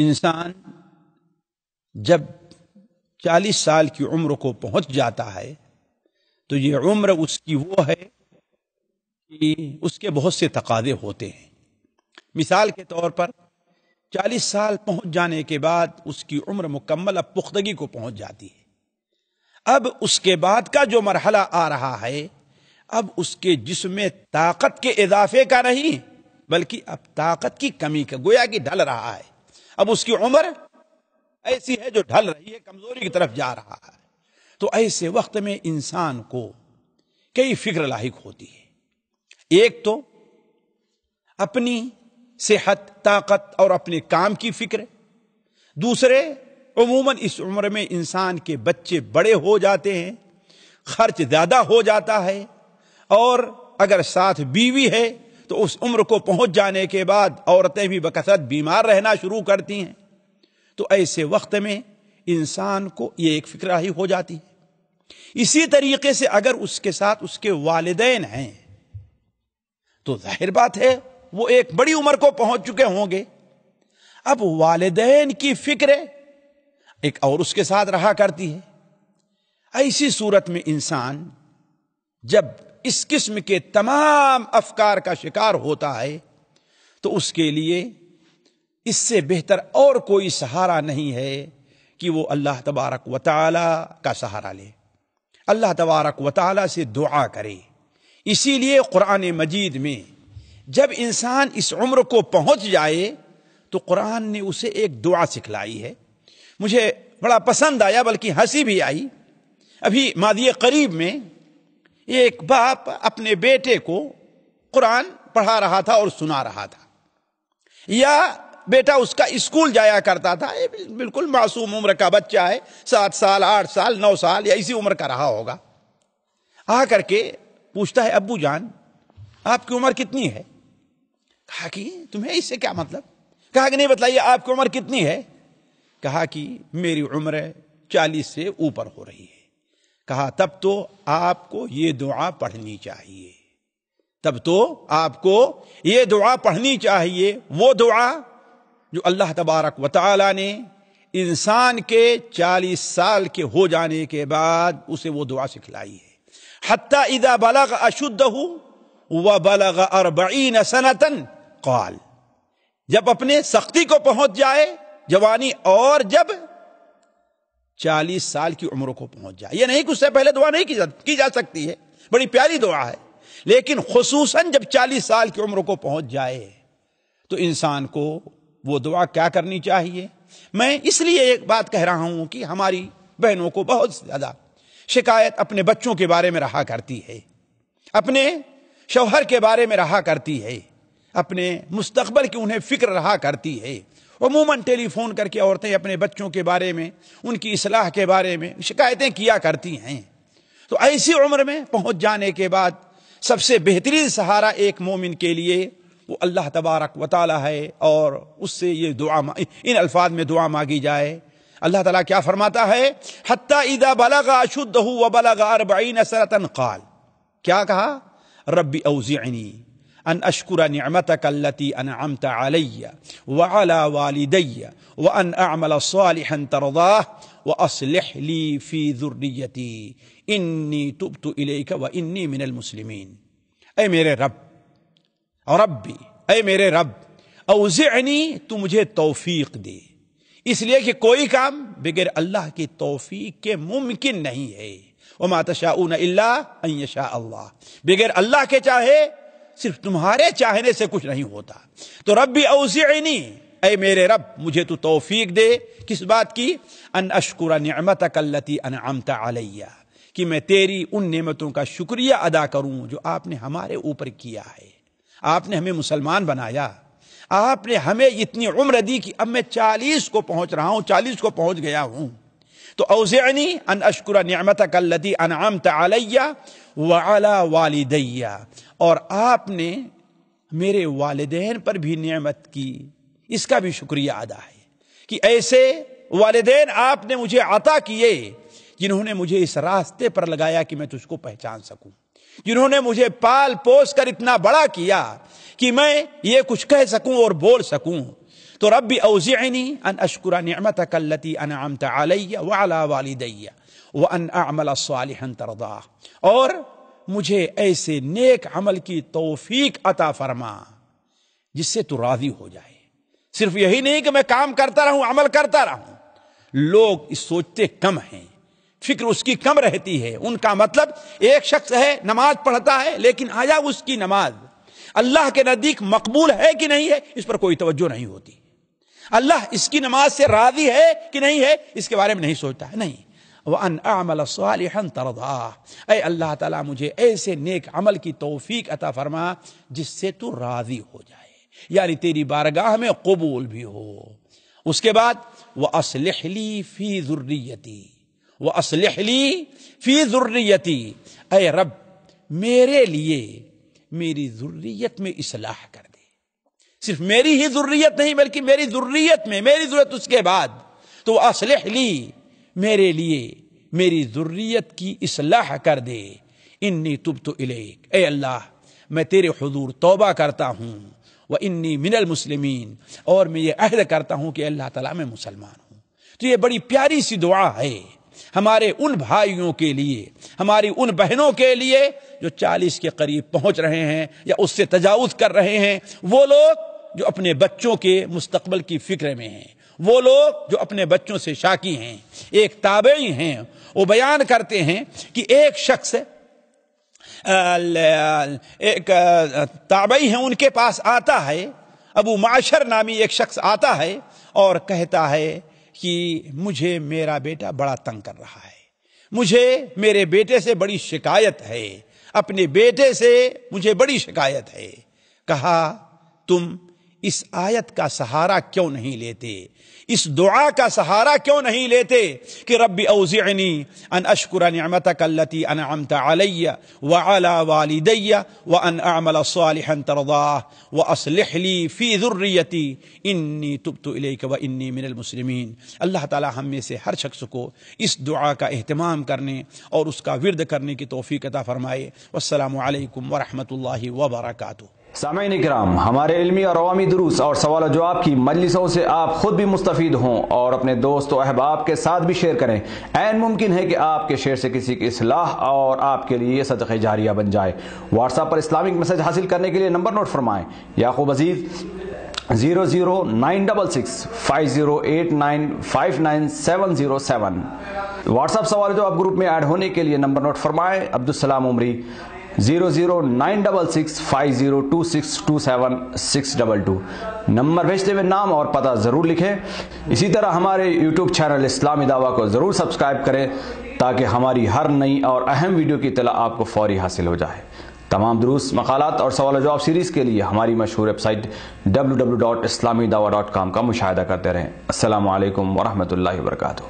انسان جب چالیس سال کی عمر کو پہنچ جاتا ہے، تو یہ عمر اس کی وہ ہے کہ اس کے بہت سے تقاضے ہوتے ہیں۔ مثال کے طور پر چالیس سال پہنچ جانے کے بعد اس کی عمر مکمل اب پختگی کو پہنچ جاتی ہے۔ اب اس کے بعد کا جو مرحلہ آ رہا ہے، اب اس کے جسم میں طاقت کے اضافے کا نہیں، بلکہ اب طاقت کی کمی کا گویا کہ ڈھل رہا ہے۔ اب اس کی عمر ایسی ہے جو ڈھل رہی ہے، کمزوری کی طرف جا رہا ہے۔ تو ایسے وقت میں انسان کو کئی فکر لاحق ہوتی ہے۔ ایک تو اپنی صحت، طاقت اور اپنے کام کی فکر۔ دوسرے، عموماً اس عمر میں انسان کے بچے بڑے ہو جاتے ہیں، خرچ زیادہ ہو جاتا ہے اور اگر ساتھ بیوی ہے تو اس عمر کو پہنچ جانے کے بعد عورتیں بھی بکثرت بیمار رہنا شروع کرتی ہیں۔ تو ایسے وقت میں انسان کو یہ ایک فکر ہی ہو جاتی ہے۔ اسی طریقے سے اگر اس کے ساتھ اس کے والدین ہیں، تو ظاہر بات ہے وہ ایک بڑی عمر کو پہنچ چکے ہوں گے۔ اب والدین کی فکر ایک اور اس کے ساتھ رہا کرتی ہے۔ ایسی صورت میں انسان جب اس قسم کے تمام افکار کا شکار ہوتا ہے، تو اس کے لیے اس سے بہتر اور کوئی سہارا نہیں ہے کہ وہ اللہ تبارک و تعالی کا سہارا لے۔ اللہ تبارک و تعالی سے دعا کرے۔ اسی لیے قرآن مجید میں جب انسان اس عمر کو پہنچ جائے، تو قرآن نے اسے ایک دعا سکھلائی ہے۔ مجھے بڑا پسند آیا، بلکہ ہنسی بھی آئی۔ ابھی مادی قریب میں ایک باپ اپنے بیٹے کو قرآن پڑھا رہا تھا اور سنا رہا تھا۔ یا بیٹا اس کا اسکول جایا کرتا تھا بالکل معصوم عمر کا بچہ ہے، سات سال، آٹھ سال، نو سال، یا اسی عمر کا رہا ہوگا۔ آ کر کے پوچھتا ہے، ابو جان، آپ کی عمر کتنی ہے؟ کہا کہ تمہیں اس سے کیا مطلب؟ کہا کہ نہیں بتلائیے، آپ کی عمر کتنی ہے؟ کہا کہ میری عمر چالیس سے اوپر ہو رہی ہے۔ کہا، تب تو آپ کو یہ دعا پڑھنی چاہیے۔ تب تو آپ کو یہ دعا پڑھنی چاہیے۔ وہ دعا جو اللہ تبارک و تعالی نے انسان کے چالیس سال کے ہو جانے کے بعد اسے وہ دعا سکھلائی ہے۔ حتیٰ ادا بلغ اشدھ و بلغ اربعین سنتن قال۔ جب اپنے سختی کو پہنچ جائے، جوانی اور جب چالیس سال کی عمر کو پہنچ جائے۔ یہ نہیں کہ اس سے پہلے دعا نہیں کی جا سکتی ہے۔ بڑی پیاری دعا ہے۔ لیکن خصوصاً جب چالیس سال کی عمر کو پہنچ جائے، تو انسان کو وہ دعا کیا کرنی چاہیے؟ میں اس لیے ایک بات کہہ رہا ہوں کہ ہماری بہنوں کو بہت زیادہ شکایت اپنے بچوں کے بارے میں رہا کرتی ہے۔ اپنے شوہر کے بارے میں رہا کرتی ہے۔ اپنے مستقبل کی انہیں فکر رہا کرتی ہے۔ عموماً ٹیلی فون کر کے عورتیں اپنے بچوں کے بارے میں، ان کی اصلاح کے بارے میں شکایتیں کیا کرتی ہیں۔ تو ایسی عمر میں پہنچ جانے کے بعد سب سے بہترین سہارا ایک مومن کے لیے وہ اللہ تبارک و تعالی ہے اور اس سے یہ دعا ان الفاظ میں دعا مانگی جائے۔ اللہ تعالیٰ کیا فرماتا ہے؟ حتیٰ ادا بلغ اشد و بلغ اربعین قال۔ کیا کہا؟ ربی اوزعنی۔ أن اشکر نعمتك التي أنعمت علي وعلى والدي وأن أعمل صالحا ترضاه وأصلح لي في ذريتي. إني تبت إليك وإني من المسلمين. اے میرے رب. ربی اے میرے رب. اوزعنی تو مجھے دے اس لیے کہ کوئی کام بغیر اللہ کی توفیق کے ممکن نہیں ہے وما تشاؤون إلا أن يشاء اللہ بغیر اللہ کے چاہے صرف تمہارے چاہنے سے کچھ نہیں ہوتا۔ تو ربی اوزعنی، اے میرے رب، مجھے تو توفیق دے کس بات کی؟ ان اشکر نعمتک التي انعمت علیہ، کہ میں تیری ان نعمتوں کا شکریہ ادا کروں جو آپ نے ہمارے اوپر کیا ہے۔ آپ نے ہمیں مسلمان بنایا۔ آپ نے ہمیں اتنی عمر دی کہ اب میں چالیس کو پہنچ رہا ہوں، چالیس کو پہنچ گیا ہوں۔ تو اوزعنی، ان اشکر نعمتک التي انعمت علیہ وعلى والدیہ۔ اور آپ نے میرے والدین پر بھی نعمت کی۔ اس کا بھی شکریہ ادا ہے کہ ایسے والدین آپ نے مجھے عطا کیے جنہوں نے مجھے اس راستے پر لگایا کہ میں تجھ کو پہچان سکوں۔ جنہوں نے مجھے پال پوس کر اتنا بڑا کیا کہ میں یہ کچھ کہہ سکوں اور بول سکوں۔ تو ربی اوزعنی ان اشکر نعمتک اللتی انعمت علی وعلا والدی وان اعمل صالحا ترضا۔ اور مجھے ایسے نیک عمل کی توفیق عطا فرما، جس سے تو راضی ہو جائے۔ صرف یہی نہیں کہ میں کام کرتا رہوں، عمل کرتا رہوں۔ لوگ اس سوچتے کم ہیں۔ فکر اس کی کم رہتی ہے۔ ان کا مطلب ایک شخص ہے، نماز پڑھتا ہے، لیکن آیا اس کی نماز۔ اللہ کے نزدیک مقبول ہے کہ نہیں ہے؟ اس پر کوئی توجہ نہیں ہوتی۔ اللہ اس کی نماز سے راضی ہے کہ نہیں ہے؟ اس کے بارے میں نہیں سوچتا ہے۔ نہیں۔ وَأَنْ أَعْمَلَ صَالِحًا تَرْضَا اے اللہ تعالیٰ، مجھے ایسے نیک عمل کی توفیق عطا فرما جس سے تو راضی ہو جائے۔ یعنی تیری بارگاہ میں قبول بھی ہو۔ اس کے بعد وہ اسلحلی فی ضروریتی وہ اسلحلی فی ضروریتی اے رب، میرے لیے میری ضروریت میں اصلاح کر دے۔ صرف میری ہی ضروریت نہیں، بلکہ میری ضروریت میں، میری ضرورت اس کے بعد۔ تو اسلح لی میرے لیے میری ضروریت کی اصلاح کر دے۔ انی تب تو اے اللہ، میں تیرے حضور توبہ کرتا ہوں۔ وہ انی من المسلمین۔ اور میں یہ عہد کرتا ہوں کہ اللہ تعالیٰ میں مسلمان ہوں۔ تو یہ بڑی پیاری سی دعا ہے۔ ہمارے ان بھائیوں کے لیے، ہماری ان بہنوں کے لیے جو چالیس کے قریب پہنچ رہے ہیں یا اس سے تجاوز کر رہے ہیں، وہ لوگ جو اپنے بچوں کے مستقبل کی فکر میں ہیں۔ وہ لوگ جو اپنے بچوں سے شاکی ہیں، ایک تابعی ہیں، وہ بیان کرتے ہیں کہ ایک شخص ایک تابعی ہیں، ان کے پاس آتا ہے، ابو معاشر نامی ایک شخص آتا ہے اور کہتا ہے کہ مجھے میرا بیٹا بڑا تنگ کر رہا ہے، مجھے میرے بیٹے سے بڑی شکایت ہے، اپنے بیٹے سے مجھے بڑی شکایت ہے، کہا، تم اس آیت کا سہارا کیوں نہیں لیتے؟ اس دعا کا سہارا کیوں نہیں لیتے کہ ربی اوزعنی ان اشکر نعمتک اللتی انعمت علی وعلا والدی وان اعمل صالحا ترضاه واصلح لي في ذريتي انی تبت الیک وانی من المسلمین۔ اللہ تعالی ہم میں سے ہر شخص کو اس دعا کا اہتمام کرنے اور اس کا ورد کرنے کی توفیق عطا فرمائے۔ والسلام علیکم ورحمۃ اللہ وبرکاتہ۔ سامعین اکرام، ہمارے علمی اور عوامی دروس اور سوال و جواب کی مجلسوں سے آپ خود بھی مستفید ہوں اور اپنے دوست و احباب کے ساتھ بھی شیئر کریں۔ این ممکن ہے کہ آپ کے شیئر سے کسی کی اصلاح اور آپ کے لیے یہ صدقہ جاریہ بن جائے۔ واٹس ایپ پر اسلامک میسج حاصل کرنے کے لیے نمبر نوٹ فرمائیں۔ Yaqub Aziz, zero zero nine double six five zero eight nine five nine seven zero seven. WhatsApp سوال جو آپ گروپ میں ایڈ ہونے کے لیے نمبر نوٹ فرمائیں۔ Abdussalam Umari zero zero nine double six five zero two six two seven six double two number بھیجتے ہوئے نام اور پتہ ضرور لکھیں اسی طرح ہمارے یوٹیوب چینل اسلامی دعویٰ کو ضرور سبسکرائب کریں تاکہ ہماری ہر نئی اور اہم ویڈیو کی اطلاع آپ کو فوری حاصل ہو جائے تمام دروس، مقالات اور سوال و جواب سیریز کے لیے ہماری مشہور website W W dot Islami dot com کا مشاہدہ کرتے رہیں۔ السلام علیکم ورحمۃ اللہ وبرکاتہ۔